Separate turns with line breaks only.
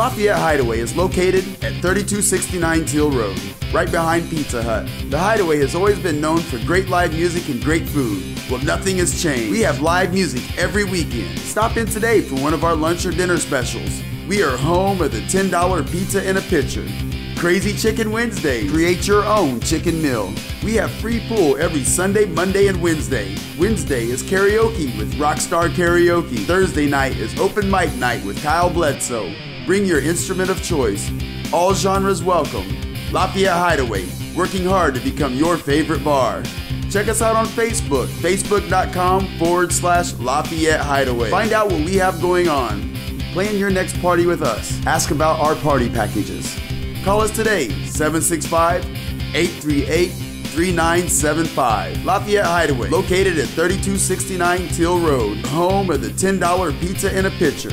Lafayette Hideaway is located at 3269 Teal Road, right behind Pizza Hut. The Hideaway has always been known for great live music and great food. Well, nothing has changed. We have live music every weekend. Stop in today for one of our lunch or dinner specials. We are home of the $10 pizza in a pitcher. Crazy Chicken Wednesday. Create your own chicken meal. We have free pool every Sunday, Monday, and Wednesday. Wednesday is karaoke with Rockstar Karaoke. Thursday night is open mic night with Kyle Bledsoe. Bring your instrument of choice. All genres welcome. Lafayette Hideaway, working hard to become your favorite bar. Check us out on Facebook, facebook.com forward slash Lafayette Hideaway. Find out what we have going on. Plan your next party with us. Ask about our party packages. Call us today, 765 838 3975. Lafayette Hideaway, located at 3269 Teal Road, home of the $10 pizza in a pitcher.